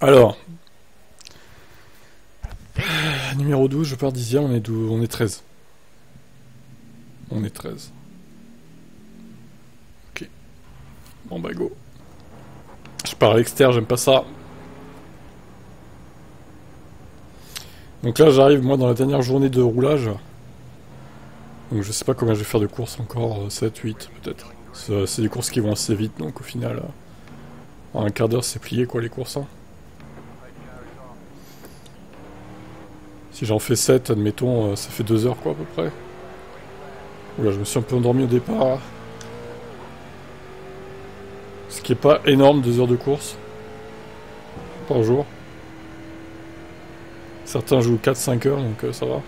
Alors. Numéro 12, je pars d'Isia, on est 12, on est 13. On est 13. Ok. Bon bah go. Je pars à l'extérieur, j'aime pas ça. Donc là j'arrive moi dans la dernière journée de roulage. Donc je sais pas combien je vais faire de courses encore, 7, 8 peut-être. C'est des courses qui vont assez vite donc au final, en un quart d'heure c'est plié quoi les courses. Hein. Si j'en fais 7, admettons, euh, ça fait 2 heures quoi à peu près. Oula, je me suis un peu endormi au départ. Ce qui est pas énorme, 2 heures de course. Par jour. Certains jouent 4-5 heures, donc euh, ça va.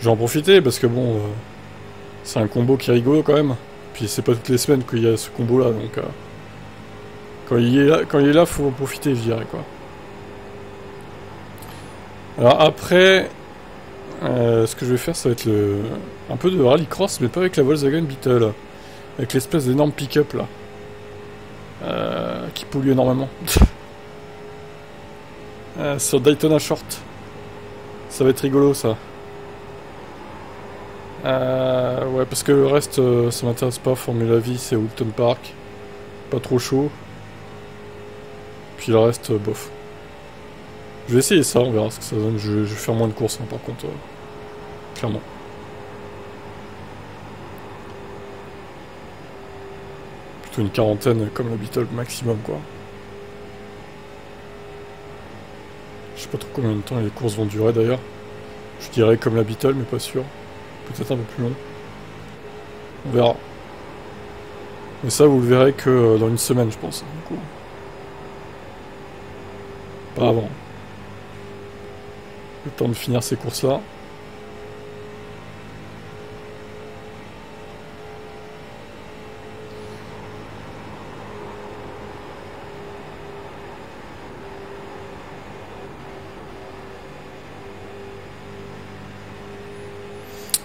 Je vais en profiter parce que bon... Euh, c'est un combo qui est rigolo quand même. Puis c'est pas toutes les semaines qu'il y a ce combo là, donc... Euh, quand, il est là, il faut en profiter, je dirais, quoi. Alors après... Euh, ce que je vais faire, ça va être le... un peu de rallycross, mais pas avec la Volkswagen Beetle. Avec l'espèce d'énorme pick-up, là. Euh, qui pollue énormément. sur Daytona Short. Ça va être rigolo, ça. Euh, ouais, parce que le reste, euh, ça m'intéresse pas. Formula Vie, c'est Wilton Park. Pas trop chaud. Puis le reste, euh, bof. Je vais essayer ça, on verra ce que ça donne. Je, vais faire moins de courses, hein, par contre. Euh, clairement. Plutôt une quarantaine comme la Beetle maximum, quoi. Je sais pas trop combien de temps les courses vont durer d'ailleurs. Je dirais comme la Beetle, mais pas sûr. Peut-être un peu plus long. On verra. Mais ça, vous le verrez que euh, dans une semaine, je pense. Pas avant. Le temps de finir ces courses-là.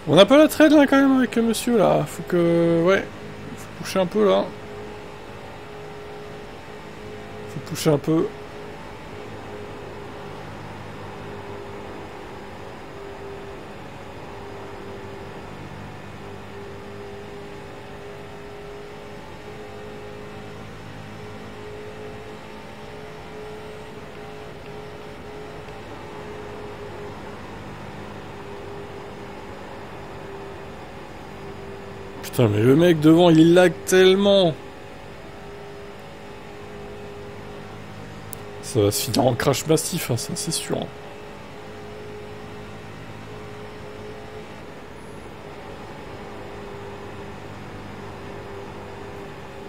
On a pas la traîne là quand même avec monsieur là. Faut que. Ouais. Faut pousser un peu là. Faut pousser un peu. Putain, mais le mec devant, il lag tellement. Ça va se finir en crash massif, hein, ça c'est sûr.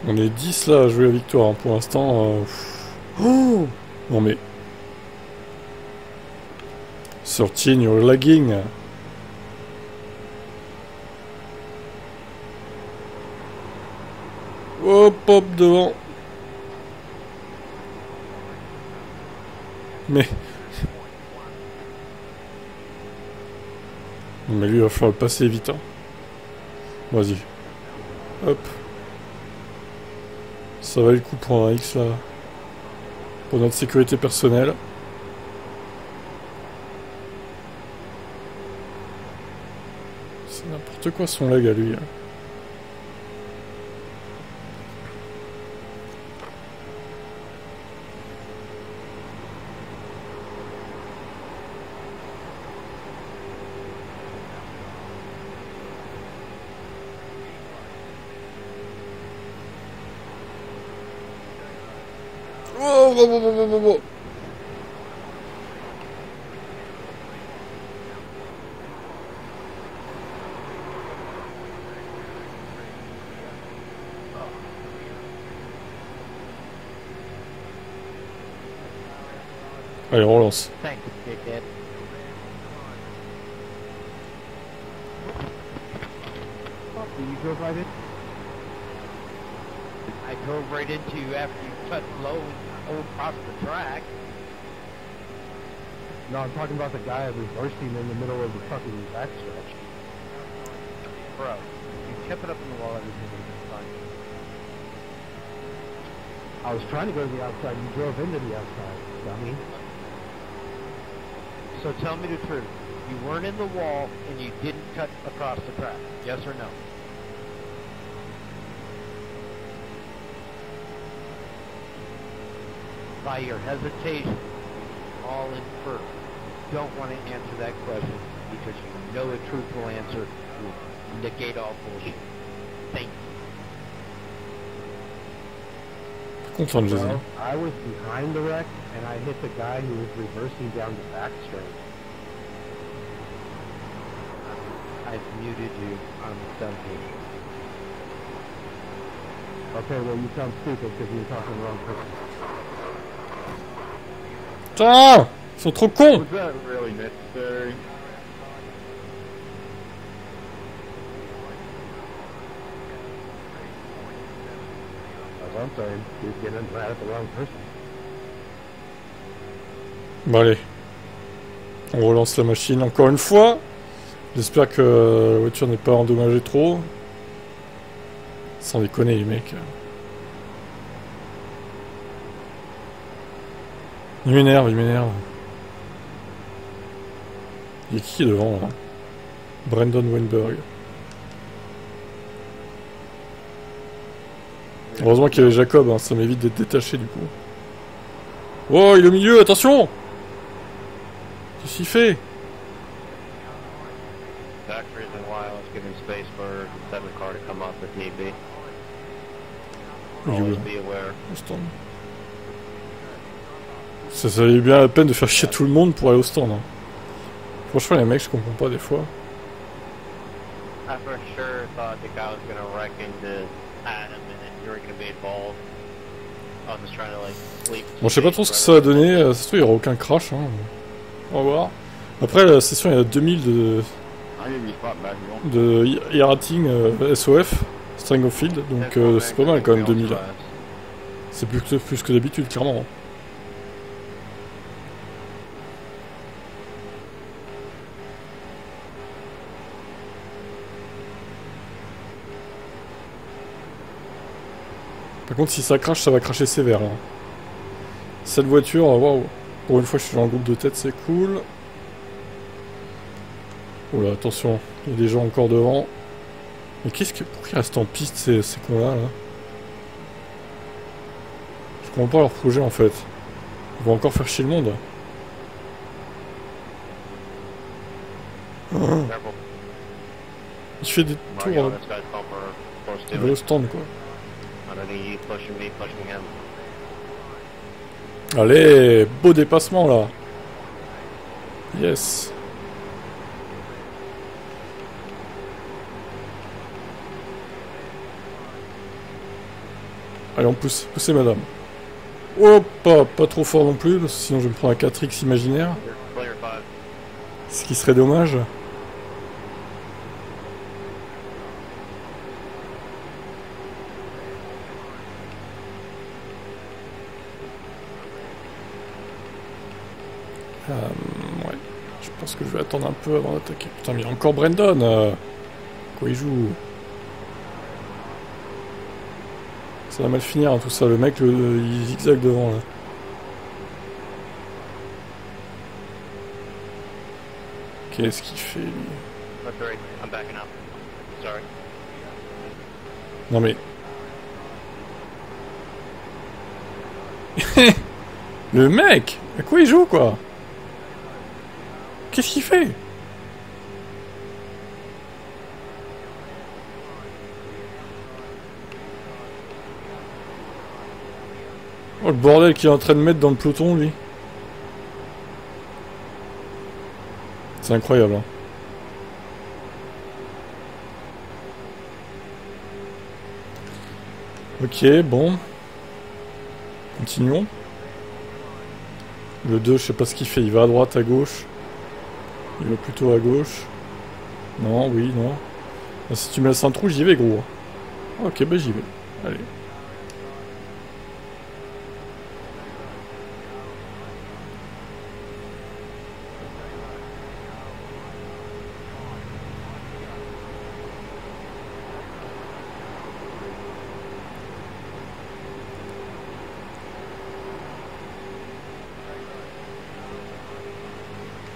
On est 10 là à jouer la victoire hein, pour l'instant. Euh, oh non mais... 13, you're lagging. Hop, hop, devant. Mais... Mais lui, il va falloir le passer vite. Hein. Vas-y. Hop. Ça va le coup pour un X, là. Pour notre sécurité personnelle. C'est n'importe quoi son lag à lui. Hein. Allez, on relance. Thank you, dickhead. You drove right in? I drove right into you after you cut low and across the track. No, I'm talking about the guy reversing in the middle of the fucking backstretch. Bro, you kept it up in the wall every single time. I was trying to go to the outside. You drove into the outside, dummy. So tell me the truth. You weren't in the wall and you didn't cut across the track. Yes or no? By your hesitation, all infer. You don't want to answer that question because you know a truthful answer will negate all bullshit. Thank you. Content de Jésus. I was behind the wreck and I hit the guy who was reversing down the back straight. I've muted you. I'm done. Okay, well you sound stupid because you're talking to the wrong person. Putain Ils sont trop cons. Bon allez. On relance la machine encore une fois. J'espère que la voiture n'est pas endommagée trop. Sans déconner les mecs. Il m'énerve, il m'énerve. Il y a qui devant là Brandon Weinberg. Heureusement qu'il y avait Jacob, hein, ça m'évite d'être détaché du coup. Oh, il est au milieu, attention Qu'est-ce qu'il fait. Il est où, Always là be aware. Au stand. Ça, ça valait bien la peine de faire chier tout le monde pour aller au stand. hein. Franchement, les mecs, je comprends pas des fois. I for sure thought the guy was gonna wreck into Adam and then you were gonna be involved. I was just trying to like sleep. Bon, je sais pas trop ce que ça va donner. euh, Ça se trouve, il y aura aucun crash. Hein. On va voir. Après, la session, il y a 2000 de, a de rating euh, SOF, String of Field. Donc, euh, c'est pas mal quand même, 2000. C'est plus que, plus que d'habitude, clairement. Par contre, si ça crache, ça va cracher sévère. hein. Cette voiture, euh, waouh. Pour une fois, je suis dans le groupe de tête, c'est cool. Oula, attention, il y a des gens encore devant. Mais qu'est-ce que. Pourquoi ils restent en piste, ces, ces cons-là, là? Je comprends pas leur projet, en fait. Ils vont encore faire chier le monde. Ah, Careful. il fait des Mark tours il to va au it. stand, quoi. Allez, beau dépassement, là. Yes. Allez, on pousse. Poussez, madame. Hop, pas, pas trop fort non plus, parce que sinon je vais me prendre un 4X imaginaire. Ce qui serait dommage. Euh, ouais. Je pense que je vais attendre un peu avant d'attaquer. Putain, mais il y a encore Brandon euh. Quoi il joue Ça va mal finir hein, tout ça. Le mec, le, il zigzag devant là. Qu'est-ce qu'il fait lui? Non mais. Le mec À quoi il joue quoi? Qu'est-ce qu'il fait? Oh le bordel qu'il est en train de mettre dans le peloton lui. C'est incroyable hein. Ok, bon. Continuons. Le 2, je sais pas ce qu'il fait. Il va à droite, à gauche. Il va plutôt à gauche. Non, oui, non. Ah, si tu me laisses un trou, j'y vais, gros. Hein. Ah, ok, bah j'y vais. Allez.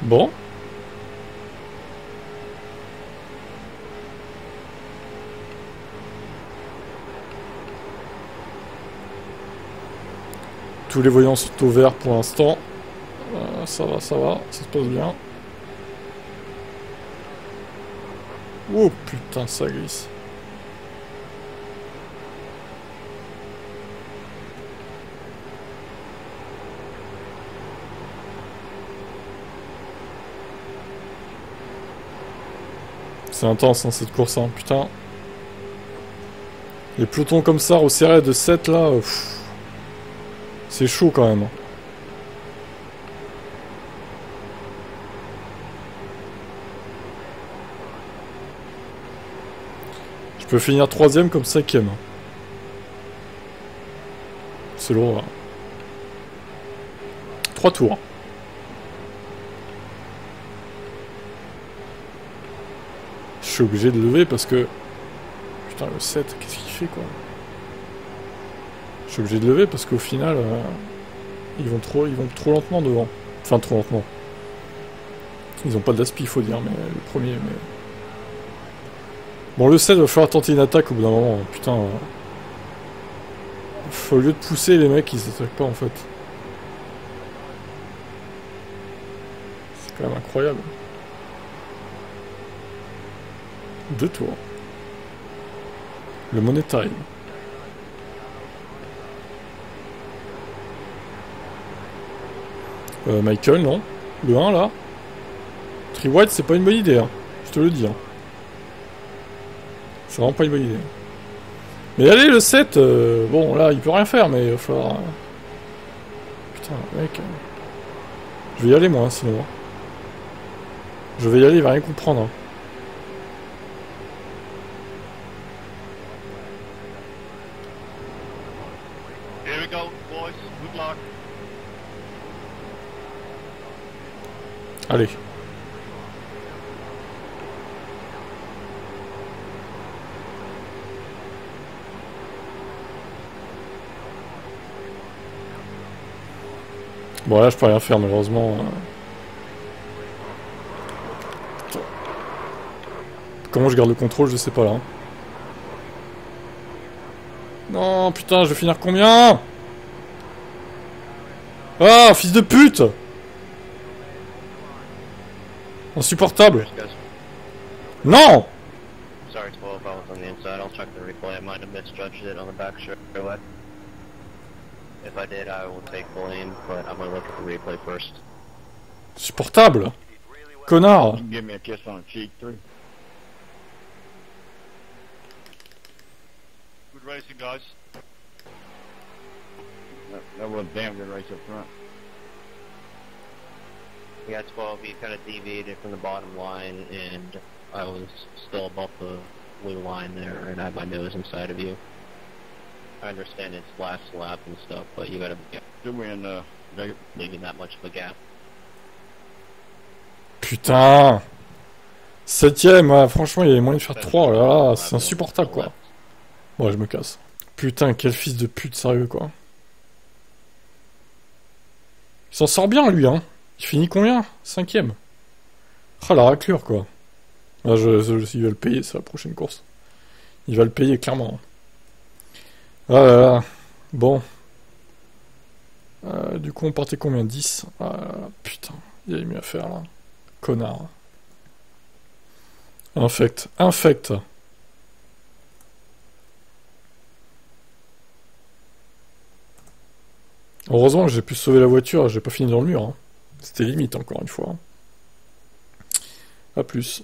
Bon. Tous les voyants sont au vert pour l'instant. Euh, ça va, ça va, ça se passe bien. Oh putain, ça glisse. C'est intense hein, cette course, hein, putain. Les pelotons comme ça, au serré de 7 là, c'est chaud quand même. Je peux finir troisième comme cinquième. C'est lourd. Hein. Trois tours. Je suis obligé de lever parce que... Putain, le 7, qu'est-ce qu'il fait quoi? Je suis obligé de lever parce qu'au final, euh, ils, vont trop, ils vont trop lentement devant. Enfin, trop lentement. Ils ont pas d'aspi, il faut dire, mais le premier, mais... Bon, le 7, va falloir tenter une attaque au bout d'un moment. Putain. Euh... Au lieu de pousser, les mecs, ils s'attaquent pas, en fait. C'est quand même incroyable. Deux tours. Le money time. Euh, Michael, non. Le 1, là. Tree White, c'est pas une bonne idée, hein. Je te le dis, hein. C'est vraiment pas une bonne idée. Mais allez, le 7, euh, bon, là, il peut rien faire, mais il va falloir... Euh, putain, mec... Euh, je vais y aller, moi, hein, sinon. Hein. Je vais y aller, il va rien comprendre. Hein. Allez. Bon là je peux rien faire malheureusement. Comment je garde le contrôle je sais pas là. Non putain je vais finir combien? Ah fils de pute Insupportable. Non Sorry, 12, I was on the inside. I'll check the replay. I might have misjudged it on the back straightaway. If I did, I will take blame, but I'm gonna look at the replay first. Supportable Connard You can give me a kiss on the cheek, three. Good racing, guys. That, that was a damn good race up front. We got 12, you kind of deviated from the bottom line, and I was still above the blue line there, and I had my nose inside of you. I understand it's last lap and stuff, but you gotta be Did we in uh, leaving that much of a gap. Putain Septième, franchement, il y avait moyen de faire 3, là, là c'est insupportable, quoi. Bon, je me casse. Putain, quel fils de pute, sérieux, quoi. Il s'en sort bien, lui, hein. Il finit combien? Cinquième. Ah, la raclure, quoi. Ah, je, je, il va le payer, c'est la prochaine course. Il va le payer, clairement. Ah là là. Bon. Euh, du coup, on partait combien? 10 Ah putain. Il y avait mieux à faire, là. Connard. Infect. Infect. Heureusement que j'ai pu sauver la voiture, j'ai pas fini dans le mur. Hein. C'était limite, encore une fois. A plus.